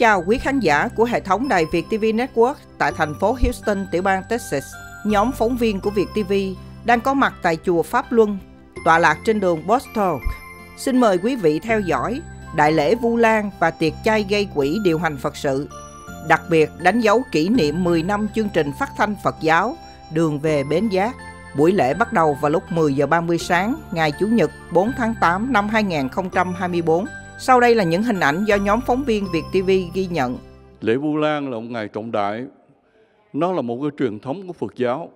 chào quý khán giả của hệ thống đài Việt TV Network tại thành phố Houston, tiểu bang Texas. Nhóm phóng viên của Việt TV đang có mặt tại chùa Pháp Luân, tọa lạc trên đường Boston. Xin mời quý vị theo dõi đại lễ Vu Lan và tiệc chay gây quỹ điều hành Phật sự. Đặc biệt đánh dấu kỷ niệm 10 năm chương trình phát thanh Phật giáo Đường về Bến Giác. Buổi lễ bắt đầu vào lúc 10 giờ 30 sáng ngày Chủ nhật 4 tháng 8 năm 2024. Sau đây là những hình ảnh do nhóm phóng viên Việt TV ghi nhận. Lễ Vu Lan là một ngày trọng đại. Nó là một cái truyền thống của Phật giáo.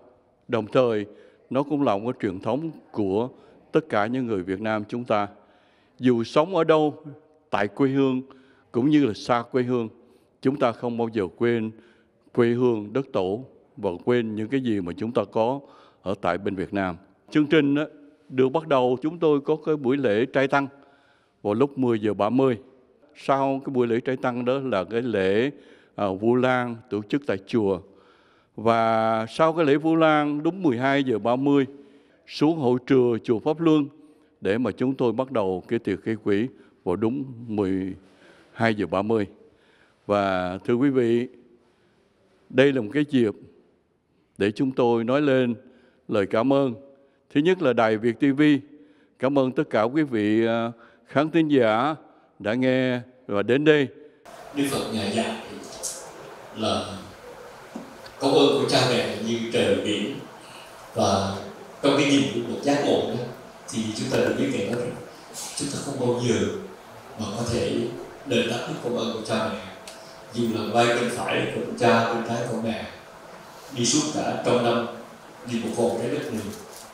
Đồng thời, nó cũng là một cái truyền thống của tất cả những người Việt Nam chúng ta. Dù sống ở đâu, tại quê hương cũng như là xa quê hương, chúng ta không bao giờ quên quê hương, đất tổ và quên những cái gì mà chúng ta có ở tại bên Việt Nam. Chương trình được bắt đầu chúng tôi có cái buổi lễ trai tăng vào lúc 10 giờ 30. Sau cái buổi lễ trai tăng đó là cái lễ uh, Vu Lan tổ chức tại chùa. Và sau cái lễ Vu Lan đúng 12 giờ 30 xuống hội trường chùa Pháp Luân để mà chúng tôi bắt đầu cái tiệc gây quỹ vào đúng 12 giờ 30. Và thưa quý vị, đây là một cái dịp để chúng tôi nói lên lời cảm ơn. Thứ nhất là Đài Việt TV. Cảm ơn tất cả quý vị uh, khán thính giả đã nghe và đến đây. Đức Phật nhà dạy là công ơn của cha mẹ như trời biển. Và trong cái nhìn của một giác ngộ đó, thì chúng ta được biết ngày đó rằng chúng ta không bao giờ mà có thể đền đáp đức công ơn của cha mẹ. Dù là vai bên phải của cha, bên trái của mẹ, đi suốt cả trong năm đi một vòng trái đất này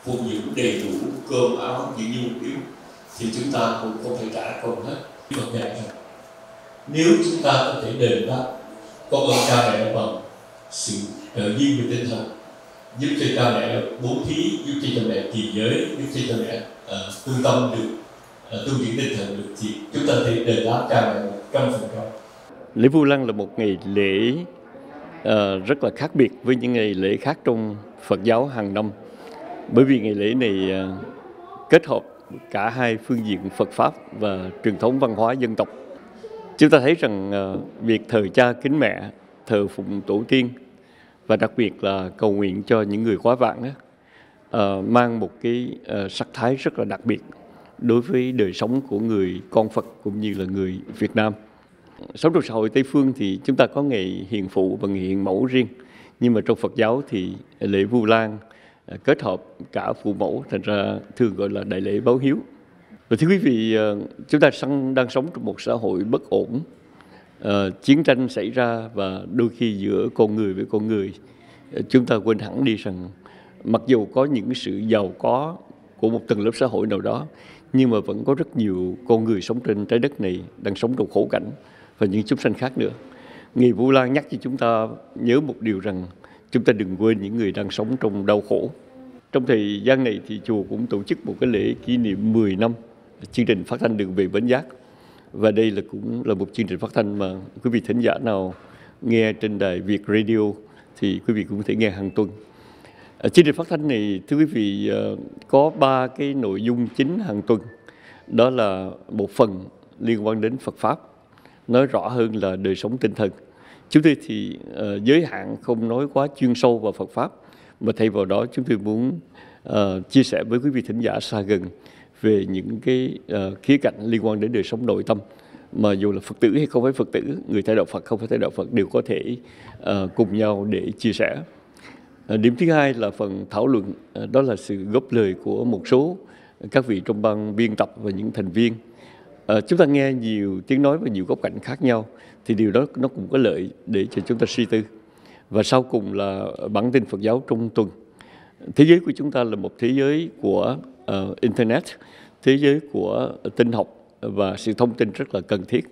phụng dưỡng đầy đủ cơm áo, những nhu yếu thì chúng ta cũng không thể trả công hết. Phật dạy rằng nếu chúng ta có thể đền đáp con ơn cha mẹ bằng sự trợ duyên về tinh thần giúp cho cha mẹ bố thí giúp cho cha mẹ trì giới giúp cho cha mẹ uh, tu tâm được uh, tu diễn tinh thần được thì chúng ta thể đền đáp cha mẹ một trăm phần trăm. Lễ Vu Lan là một ngày lễ uh, rất là khác biệt với những ngày lễ khác trong Phật giáo hàng năm. Bởi vì ngày lễ này uh, kết hợp cả hai phương diện Phật pháp và truyền thống văn hóa dân tộc. Chúng ta thấy rằng ờ, việc thờ cha kính mẹ, thờ phụng tổ tiên và đặc biệt là cầu nguyện cho những người quá vãng ờ, mang một cái ờ, sắc thái rất là đặc biệt đối với đời sống của người con Phật cũng như là người Việt Nam. Sống trong xã hội Tây phương thì chúng ta có ngày hiền phụ và ngày hiền mẫu riêng. Nhưng mà trong Phật giáo thì lễ Vu Lan À, kết hợp cả phụ mẫu, thành ra thường gọi là đại lễ báo hiếu và thưa quý vị à, chúng ta đang sống trong một xã hội bất ổn à, chiến tranh xảy ra và đôi khi giữa con người với con người chúng ta quên hẳn đi rằng mặc dù có những sự giàu có của một tầng lớp xã hội nào đó, nhưng mà vẫn có rất nhiều con người sống trên trái đất này đang sống trong khổ cảnh và những chúng sanh khác nữa. Ngài Vu Lan nhắc cho chúng ta nhớ một điều rằng chúng ta đừng quên những người đang sống trong đau khổ. Trong thời gian này thì chùa cũng tổ chức một cái lễ kỷ niệm 10 năm chương trình phát thanh đường về Bến Giác. Và đây là cũng là một chương trình phát thanh mà quý vị thính giả nào nghe trên đài Việt Radio thì quý vị cũng có thể nghe hàng tuần. À, chương trình phát thanh này thưa quý vị à, có ba cái nội dung chính hàng tuần. Đó là một phần liên quan đến Phật pháp, nói rõ hơn là đời sống tinh thần Chúng tôi thì uh, giới hạn không nói quá chuyên sâu vào Phật Pháp, mà thay vào đó chúng tôi muốn uh, chia sẻ với quý vị thính giả xa gần về những cái uh, khía cạnh liên quan đến đời sống nội tâm mà dù là Phật tử hay không phải Phật tử, người theo đạo Phật không phải theo đạo Phật đều có thể uh, cùng nhau để chia sẻ. Uh, điểm thứ hai là phần thảo luận, uh, đó là sự góp lời của một số các vị trong ban biên tập và những thành viên. Ờ, chúng ta nghe nhiều tiếng nói và nhiều góc cạnh khác nhau thì điều đó nó cũng có lợi để cho chúng ta suy tư. Và sau cùng là bản tin Phật giáo trong tuần. Thế giới của chúng ta là một thế giới của uh, Internet, thế giới của tinh học và sự thông tin rất là cần thiết.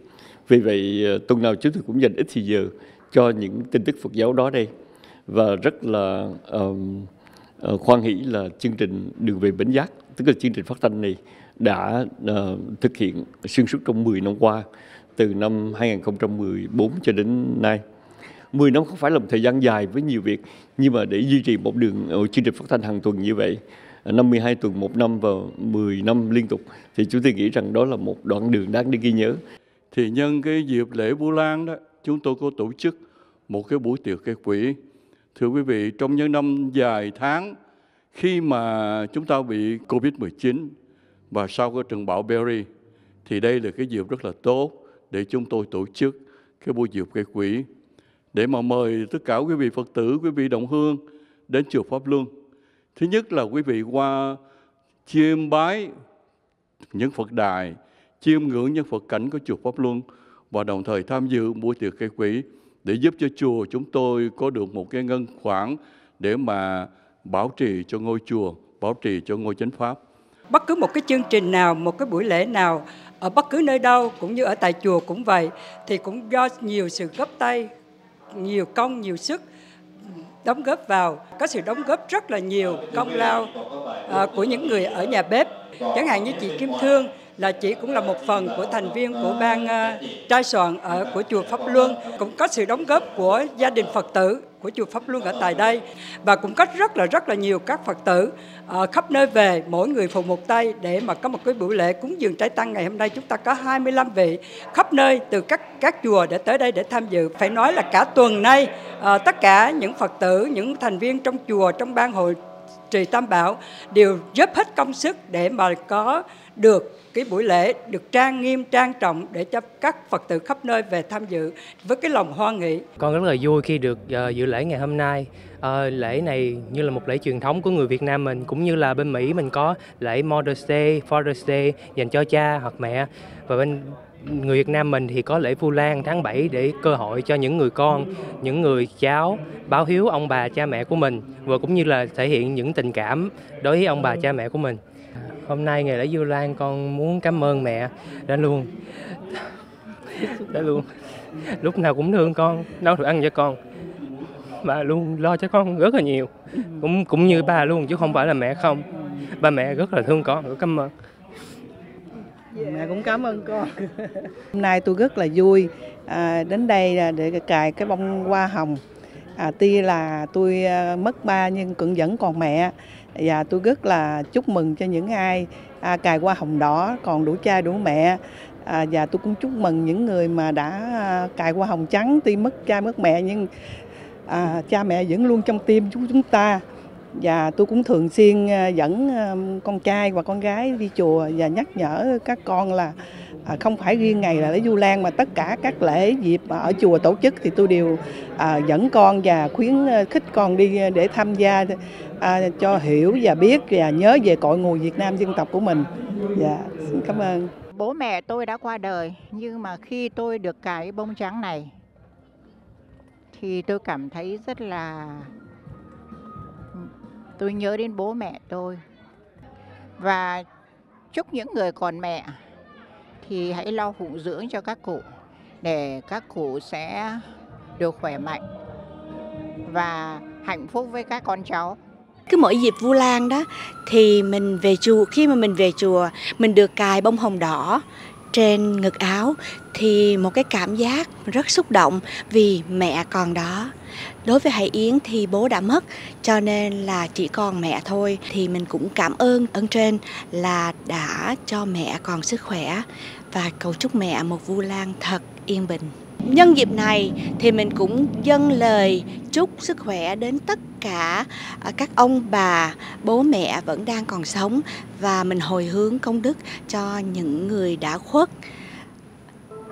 Vì vậy ờ, tuần nào chúng tôi cũng dành ít thì giờ cho những tin tức Phật giáo đó đây. Và rất là um, Ờ, khoan hỷ là chương trình Đường về Bến Giác, tức là chương trình phát thanh này đã uh, thực hiện xuyên suốt trong 10 năm qua từ năm 2014 cho đến nay. 10 năm không phải là một thời gian dài với nhiều việc, nhưng mà để duy trì một đường một chương trình phát thanh hàng tuần như vậy, 52 tuần một năm và 10 năm liên tục, thì chúng tôi nghĩ rằng đó là một đoạn đường đáng để ghi nhớ. thì nhân cái dịp lễ Vu Lan đó, chúng tôi có tổ chức một cái buổi tiệc gây quỹ. Thưa quý vị, trong những năm dài tháng khi mà chúng ta bị Covid-19 và sau cái trận bão Berry thì đây là cái dịp rất là tốt để chúng tôi tổ chức cái buổi dịp gây quỹ để mà mời tất cả quý vị Phật tử, quý vị đồng hương đến chùa Pháp Luân. Thứ nhất là quý vị qua chiêm bái những Phật đài, chiêm ngưỡng những Phật cảnh của chùa Pháp Luân và đồng thời tham dự buổi tiệc gây quỹ để giúp cho chùa chúng tôi có được một cái ngân khoản để mà bảo trì cho ngôi chùa, bảo trì cho ngôi chánh pháp. Bất cứ một cái chương trình nào, một cái buổi lễ nào ở bất cứ nơi đâu cũng như ở tại chùa cũng vậy thì cũng do nhiều sự góp tay, nhiều công, nhiều sức đóng góp vào có sự đóng góp rất là nhiều công lao uh, của những người ở nhà bếp chẳng hạn như chị Kim Thương là chị cũng là một phần của thành viên của ban ờ, trai soạn ở của chùa Pháp Luân, cũng có sự đóng góp của gia đình Phật tử của chùa Pháp Luân ở tại đây, và cũng có rất là rất là nhiều các Phật tử ở khắp nơi về, mỗi người phụ một tay để mà có một cái buổi lễ cúng dường trái tăng. Ngày hôm nay chúng ta có 25 vị khắp nơi từ các các chùa để tới đây để tham dự. Phải nói là cả tuần nay ờ, tất cả những Phật tử, những thành viên trong chùa, trong ban hội trì Tam Bảo đều dốc hết công sức để mà có được cái buổi lễ được trang nghiêm trang trọng để cho các Phật tử khắp nơi về tham dự với cái lòng hoan nghị. Con rất là vui khi được uh, dự lễ ngày hôm nay. Uh, lễ này như là một lễ truyền thống của người Việt Nam mình cũng như là bên Mỹ mình có lễ Mother's Day, Father's Day dành cho cha hoặc mẹ và bên người Việt Nam mình thì có lễ Vu Lan tháng 7 để cơ hội cho những người con, những người cháu báo hiếu ông bà cha mẹ của mình và cũng như là thể hiện những tình cảm đối với ông bà cha mẹ của mình. Hôm nay ngày lễ Vu Lan con muốn cảm ơn mẹ đã luôn đã luôn lúc nào cũng thương con, nấu đồ ăn cho con. Bà luôn lo cho con rất là nhiều. Cũng cũng như ba luôn chứ không phải là mẹ không. Ba mẹ rất là thương con, rất cảm ơn. Dạ. Mẹ cũng cảm ơn con. Hôm nay tôi rất là vui à, đến đây để cài cái bông hoa hồng. À, tuy là tôi à, mất ba nhưng cũng vẫn còn mẹ. Và tôi rất là chúc mừng cho những ai à, cài hoa hồng đỏ còn đủ cha đủ mẹ. À, và tôi cũng chúc mừng những người mà đã à, cài hoa hồng trắng. Tuy mất cha mất mẹ nhưng à, cha mẹ vẫn luôn trong tim chúng chúng ta và tôi cũng thường xuyên ờ, dẫn ờ, con trai và con gái đi chùa và nhắc nhở các con là à, không phải riêng ngày là lễ du Lan mà tất cả các lễ dịp ở chùa tổ chức thì tôi đều à, dẫn con và khuyến ờ, khích con đi để tham gia à, cho hiểu và biết và nhớ về cội nguồn Việt Nam dân tộc của mình. Dạ, xin cảm ơn. Bố mẹ tôi đã qua đời nhưng mà khi tôi được cài bông trắng này thì tôi cảm thấy rất là tôi nhớ đến bố mẹ tôi. Và chúc những người còn mẹ thì hãy lo phụng dưỡng cho các cụ, để các cụ sẽ được khỏe mạnh và hạnh phúc với các con cháu. Cứ mỗi dịp Vu Lan đó, thì mình về chùa, khi mà mình về chùa, mình được cài bông hồng đỏ trên ngực áo thì một cái cảm giác rất xúc động vì mẹ còn đó. Đối với hải yến thì bố đã mất, cho nên là chỉ còn mẹ thôi. Thì mình cũng cảm ơn ơn trên là đã cho mẹ còn sức khỏe và cầu chúc mẹ một vu lan thật yên bình. Nhân dịp này thì mình cũng dâng lời chúc sức khỏe đến tất cả à, các ông bà, bố mẹ vẫn đang còn sống và mình hồi hướng công đức cho những người đã khuất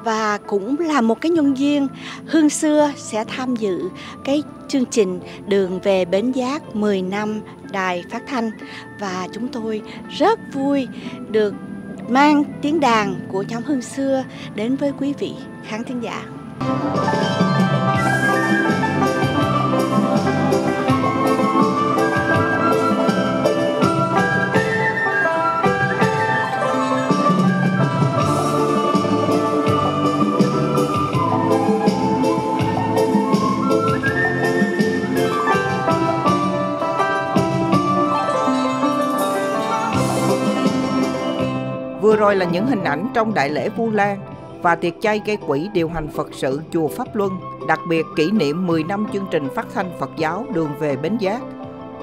và cũng là một cái nhân duyên, Hương xưa sẽ tham dự cái chương trình Đường về Bến Giác 10 năm đài phát thanh và chúng tôi rất vui được mang tiếng đàn của nhóm Hương xưa đến với quý vị khán thính giả. Vừa rồi là những hình ảnh trong đại lễ Vu Lan và tiệc chay gây quỹ điều hành Phật sự chùa Pháp Luân, đặc biệt kỷ niệm 10 năm chương trình phát thanh Phật giáo đường về Bến Giác.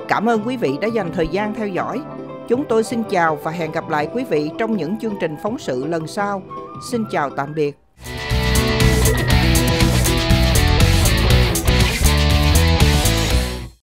Cảm ơn quý vị đã dành thời gian theo dõi. Chúng tôi xin chào và hẹn gặp lại quý vị trong những chương trình phóng sự lần sau. Xin chào tạm biệt.